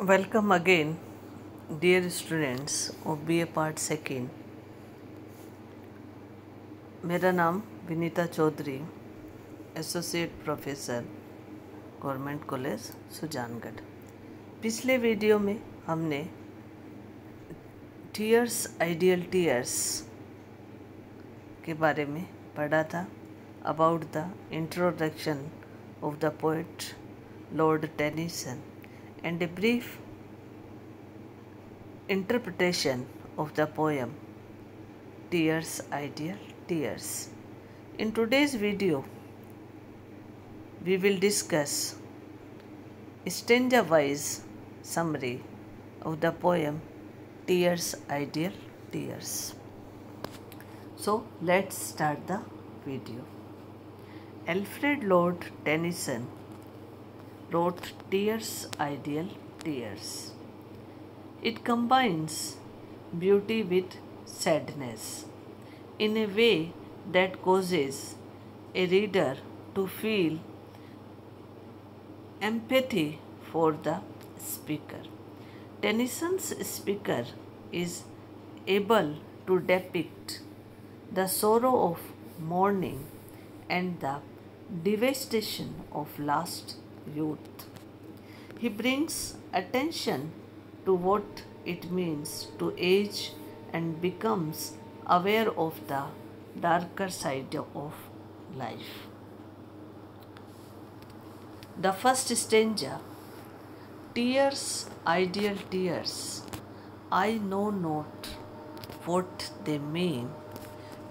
Welcome again, dear students of BA Part Second. मेरा नाम Vinita Chaudhary associate professor government college Sujangarh पिछले video में हमने tears ideal tears के बारे में पढ़ा था about the introduction of the poet Lord Tennyson and a brief interpretation of the poem Tears Idle Tears. In today's video, we will discuss stanza wise summary of the poem Tears Idle Tears. So let's start the video. Alfred Lord Tennyson wrote Tears Idle Tears. It combines beauty with sadness in a way that causes a reader to feel empathy for the speaker. Tennyson's speaker is able to depict the sorrow of mourning and the devastation of lost youth. He brings attention to what it means to age and becomes aware of the darker side of life. The first stanza Tears, idle tears, I know not what they mean.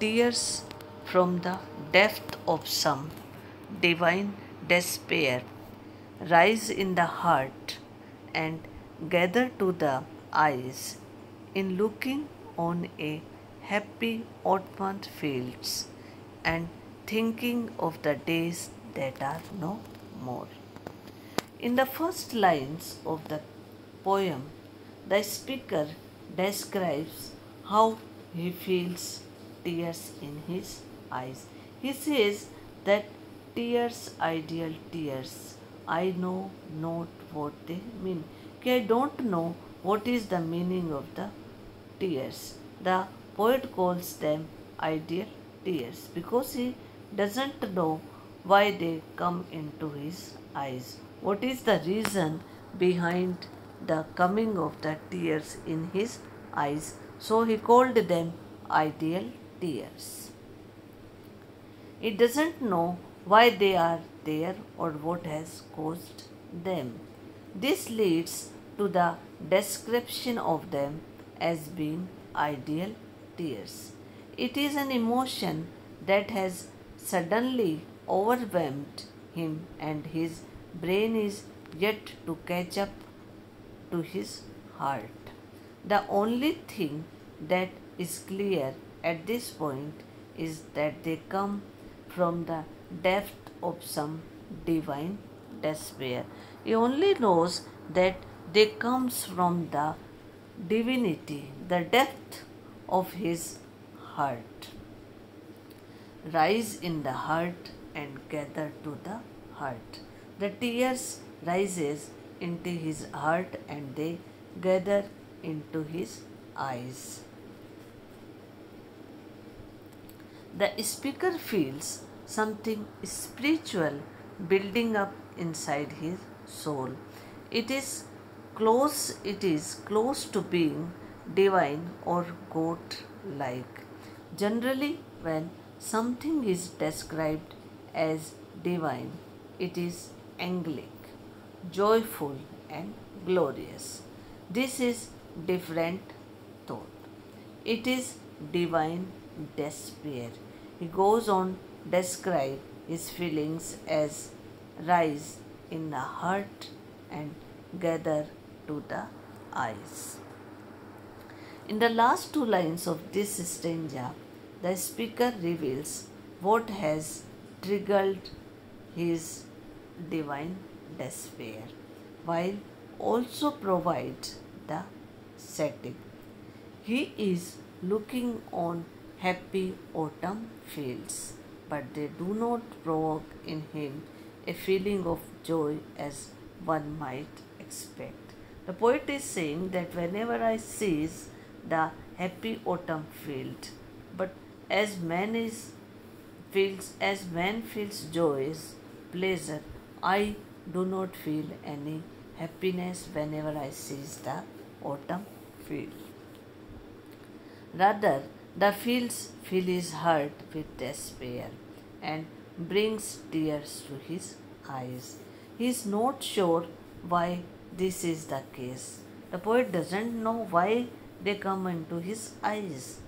Tears from the depth of some divine despair rise in the heart and gather to the eyes in looking on a happy autumn fields and thinking of the days that are no more. In the first lines of the poem, the speaker describes how he feels tears in his eyes. He says that tears, idle tears, I know not what they mean. I don't know what is the meaning of the tears. The poet calls them idle tears because he doesn't know why they come into his eyes. What is the reason behind the coming of the tears in his eyes? So he called them idle tears. He doesn't know why they are there or what has caused them. This leads to the description of them as being idle tears. It is an emotion that has suddenly overwhelmed him and his brain is yet to catch up to his heart. The only thing that is clear at this point is that they come from the depth of some divine despair. He only knows that they comes from the divinity, the depth of his heart. Rise in the heart and gather to the heart. The tears rises into his heart and they gather into his eyes. The speaker feels something spiritual building up inside his soul. It is close, it is close to being divine or God like. Generally, when something is described as divine, it is angelic, joyful, and glorious. This is different thought. It is divine despair. He goes on describe his feelings as rise in the heart and gather to the eyes. In the last two lines of this stanza, the speaker reveals what has triggered his divine despair, while also provides the setting. He is looking on happy autumn fields but they do not provoke in him a feeling of joy as one might expect. The poet is saying that whenever I seize the happy autumn field, but as man is feels as man feels joys, pleasure, I do not feel any happiness whenever I seize the autumn field. Rather, the fields fill his heart with despair and brings tears to his eyes. He is not sure why this is the case. The poet doesn't know why they come into his eyes.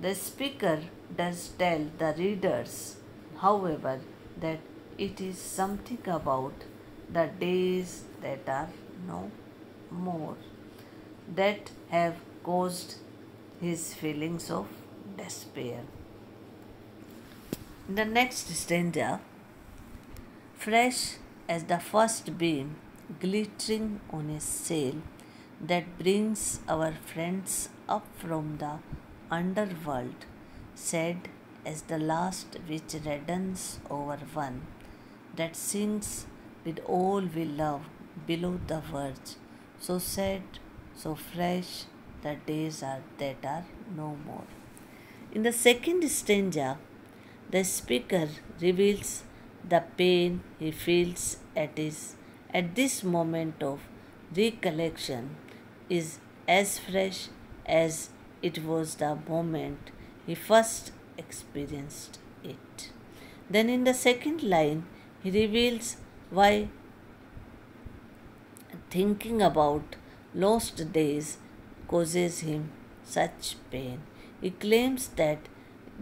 The speaker does tell the readers, however, that it is something about the days that are no more that have caused his feelings of despair. In the next stanza, fresh as the first beam glittering on a sail that brings our friends up from the underworld, sad as the last which reddens over one that sinks with all we love below the verge, so sad, so fresh, the days are that are no more. In the second stanza, the speaker reveals the pain he feels at his at this moment of recollection is as fresh as it was the moment he first experienced it. Then in the second line, he reveals why thinking about lost days causes him such pain. He claims that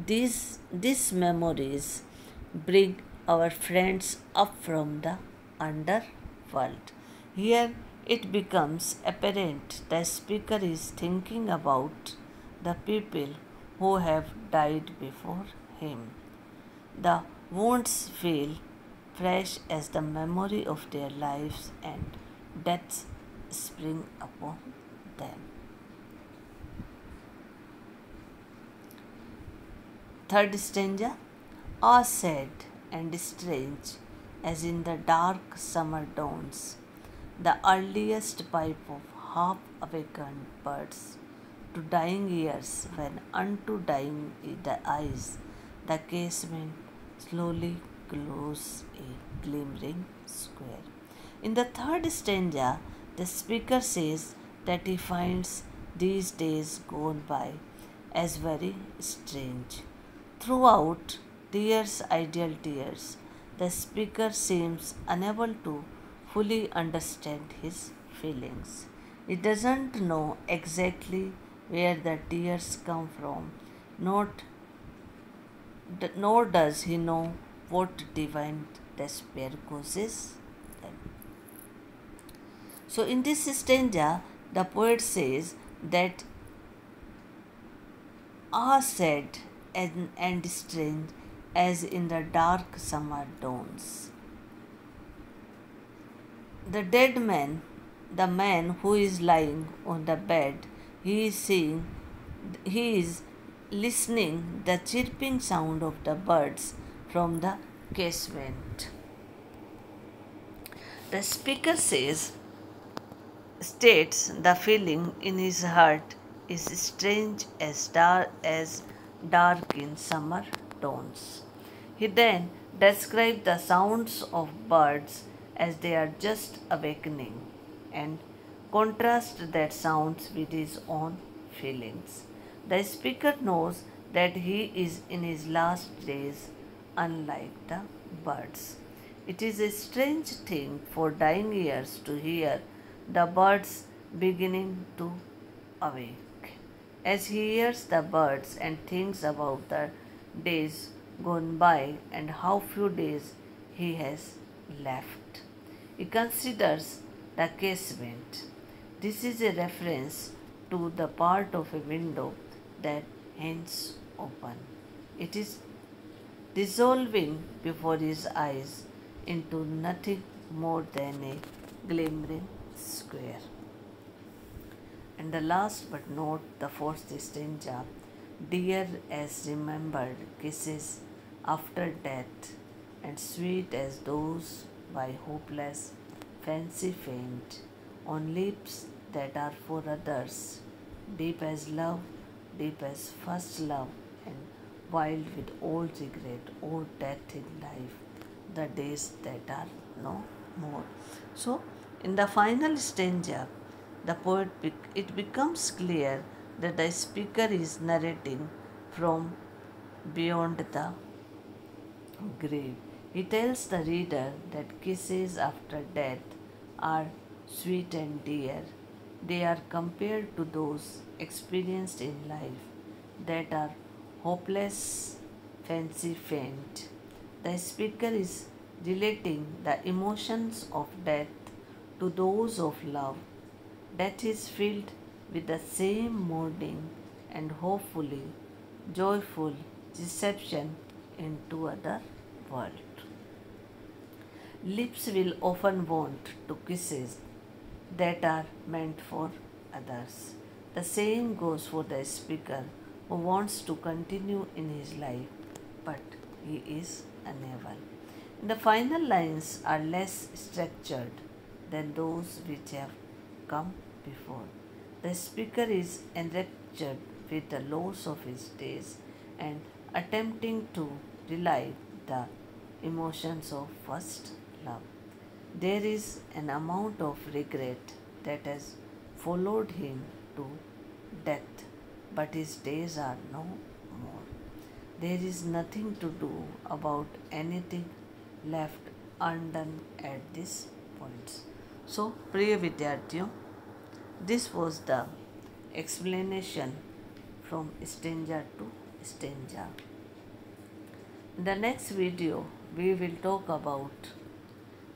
these, these memories bring our friends up from the underworld. Here it becomes apparent the speaker is thinking about the people who have died before him. The wounds feel fresh as the memory of their lives and deaths spring upon them. Third stanza are sad and strange as in the dark summer dawns, the earliest pipe of half awakened birds to dying ears when unto dying the eyes the casement slowly glows a glimmering square. In the third stanza, the speaker says that he finds these days gone by as very strange. Throughout Tears, Idle Tears, the speaker seems unable to fully understand his feelings. He doesn't know exactly where the tears come from, not, nor does he know what divine despair causes them. So, in this stanza, the poet says that are sad and, and strange as in the dark summer dawns. The dead man, the man who is lying on the bed, he is seeing, he is listening the chirping sound of the birds from the casement. The speaker says, states the feeling in his heart is strange as dark as dark in summer tones. He then describes the sounds of birds as they are just awakening and contrasts that sounds with his own feelings. The speaker knows that he is in his last days unlike the birds. It is a strange thing for dying ears to hear the birds beginning to awake. As he hears the birds and thinks about the days gone by and how few days he has left, he considers the casement. This is a reference to the part of a window that hangs open. It is dissolving before his eyes into nothing more than a glimmering square. And the last but not the fourth stanza, dear as remembered kisses after death, and sweet as those by hopeless fancy faint, on lips that are for others, deep as love, deep as first love, and wild with old regret or death in life, the days that are no more. So, in the final stanza, the poet it becomes clear that the speaker is narrating from beyond the grave. He tells the reader that kisses after death are sweet and dear. They are compared to those experienced in life that are hopeless, fancy faint. The speaker is relating the emotions of death to those of love. Death is filled with the same mourning and hopefully joyful reception into other world. Lips will often want to kisses that are meant for others. The same goes for the speaker who wants to continue in his life, but he is unable. The final lines are less structured than those which have come before. The speaker is enraptured with the loss of his days and attempting to relive the emotions of first love. There is an amount of regret that has followed him to death, but his days are no more. There is nothing to do about anything left undone at this point. So, प्रिय विद्यार्थियों this was the explanation from stanza to stanza. In the next video, we will talk about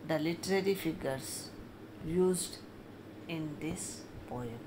the literary figures used in this poem.